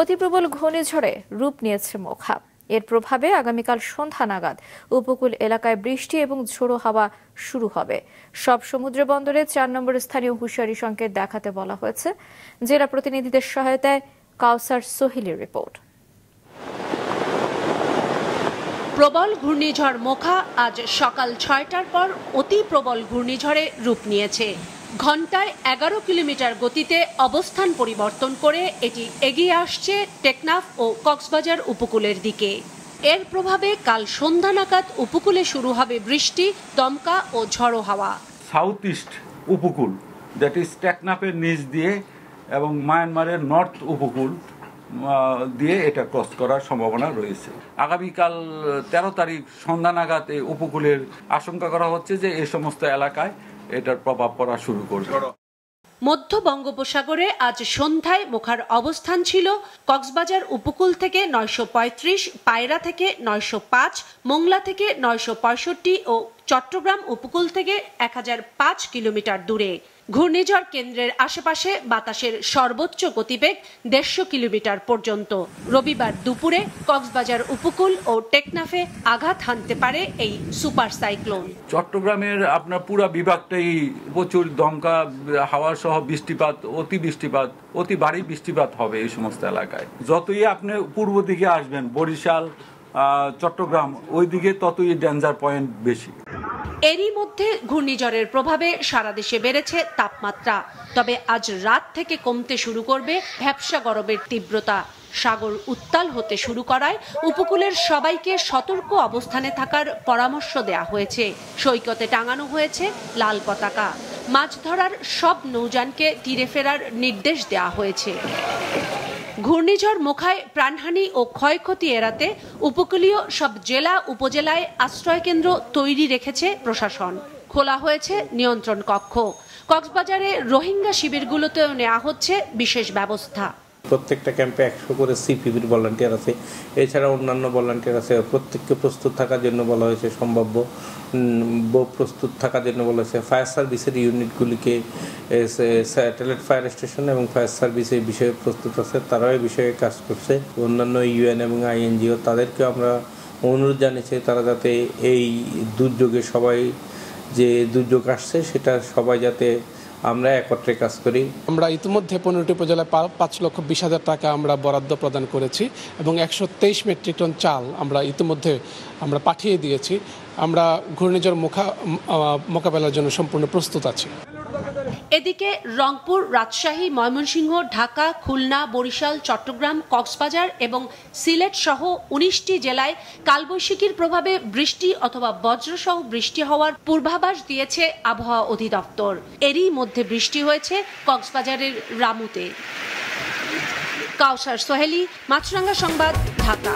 অতি প্রবল ঘূর্ণিঝড়ে রূপ নিয়েছে মোখা। এর প্রভাবে আগামীকাল সন্ধ্যা নাগাদ উপকূল এলাকায় বৃষ্টি এবং ঝোড়ো হাওয়া শুরু হবে। সব সমুদ্র বন্দরে চার নম্বর স্থানীয় হুঁশিয়ারি সংকেত দেখাতে বলা হয়েছে। জেলা প্রতিনিধিদের সহায়তায় কাউসার সোহিলির রিপোর্ট। প্রবল ঘূর্ণিঝড় মোখা আজ সকাল ছয়টার পর অতি প্রবল ঘূর্ণিঝড়ে রূপ নিয়েছে। ঘন্টায় এগারো কিলোমিটার গতিতে অবস্থান পরিবর্তন করে এটি এগিয়ে আসছে টেকনাফ ও কক্সবাজার উপকূলের দিকে। এর প্রভাবে কাল সন্ধ্যা নাগাদ উপকূলে শুরু হবে বৃষ্টি, দমকা ও ঝড়ো হাওয়া। সাউথ ইস্ট উপকূল দ্যাট ইজ টেকনাফের নিচ দিয়ে এবং মায়ানমারের নর্থ উপকূল দিয়ে এটা ক্রস করার সম্ভাবনা রয়েছে। আগামীকাল, তেরো তারিখ সন্ধ্যা নাগাদ উপকূলের আশঙ্কা করা হচ্ছে যে এই সমস্ত এলাকায় এটার প্রভাব পড়া শুরু করবে। মধ্য বঙ্গোপসাগরে আজ সন্ধ্যায় মোখার অবস্থান ছিল কক্সবাজার উপকূল থেকে নয়শো পঁয়ত্রিশ, পায়রা থেকে নয়শো পাঁচ, মোংলা থেকে নয়শো পঁয়ষট্টি ও চট্টগ্রাম উপকূল থেকে এক হাজার পাঁচ কিলোমিটার দূরে। ঘূর্ণিঝড় কেন্দ্রের আশেপাশে বাতাসের সর্বোচ্চ গতিবেগ দেড়শো কিলোমিটার পর্যন্ত। রবিবার দুপুরে কক্সবাজার উপকূল ও টেকনাফে আঘাত হানতে পারে এই সুপার সাইক্লোন। চট্টগ্রামের আপনার পুরা বিভাগটাই প্রচুর দমকা হাওয়া সহ বৃষ্টিপাত, অতি বৃষ্টিপাত, অতি ভারী বৃষ্টিপাত হবে এই সমস্ত এলাকায়। যতই আপনি পূর্ব দিকে আসবেন, বরিশাল চট্টগ্রাম ওই দিকে ততই ডেঞ্জার পয়েন্ট বেশি। এরই মধ্যে ঘূর্ণিঝড়ের প্রভাবে সারা দেশে বেড়েছে তাপমাত্রা। তবে আজ রাত থেকে কমতে শুরু করবে ভ্যাবসা গরমের তীব্রতা। সাগর উত্তাল হতে শুরু করায় উপকূলের সবাইকে সতর্ক অবস্থানে থাকার পরামর্শ দেয়া হয়েছে। সৈকতে টাঙানো হয়েছে লাল পতাকা। মাছ ধরার সব নৌযানকে তীরে ফেরার নির্দেশ দেওয়া হয়েছে। ঘূর্ণিঝড় মুখায় প্রাণহানি ও ক্ষয়ক্ষতি এড়াতে উপকূলীয় সব জেলা, উপজেলায় আশ্রয়কেন্দ্র তৈরি রেখেছে প্রশাসন। খোলা হয়েছে নিয়ন্ত্রণ কক্ষ। কক্সবাজারে রোহিঙ্গা শিবিরগুলোতেও নেওয়া হচ্ছে বিশেষ ব্যবস্থা। প্রত্যেকটা ক্যাম্পে একশো করে সিপিবির ভলান্টিয়ার আছে। এছাড়া অন্যান্য ভলান্টিয়ার আছে। প্রত্যেককে প্রস্তুত থাকার জন্য বলা হয়েছে সম্ভাব্য প্রস্তুত থাকার জন্য বলা হয়েছে। ফায়ার সার্ভিসের ইউনিটগুলিকে স্যাটেলাইট ফায়ার স্টেশন এবং ফায়ার সার্ভিস এই বিষয়ে প্রস্তুত আছে। তারাও এই বিষয়ে কাজ করছে। অন্যান্য ইউএন এবং আইএনজিও তাদেরকে আমরা অনুরোধ জানিয়েছি তারা যাতে এই দুর্যোগে সবাই, যে দুর্যোগ আসছে সেটা সবাই যাতে আমরা একত্রে কাজ করি। আমরা ইতিমধ্যে পনেরোটি উপজেলায় পাঁচ লক্ষ বিশ হাজার টাকা আমরা বরাদ্দ প্রদান করেছি এবং একশো তেইশ মেট্রিক টন চাল আমরা ইতিমধ্যে আমরা পাঠিয়ে দিয়েছি। আমরা ঘূর্ণিঝড় মোকা মোকাবেলার জন্য সম্পূর্ণ প্রস্তুত আছি। এদিকে রংপুর, রাজশাহী, ময়মনসিংহ, ঢাকা, খুলনা, বরিশাল, চট্টগ্রাম, কক্সবাজার এবং সিলেট সহ উনিশটি জেলায় কালবৈশাখীর প্রভাবে বৃষ্টি অথবা বজ্রসহ বৃষ্টি হওয়ার পূর্বাভাস দিয়েছে আবহাওয়া অধিদপ্তর। এরই মধ্যে বৃষ্টি হয়েছে কক্সবাজারের রামুতে। কাউসার সোহেলি, মাছরাঙ্গা সংবাদ, ঢাকা।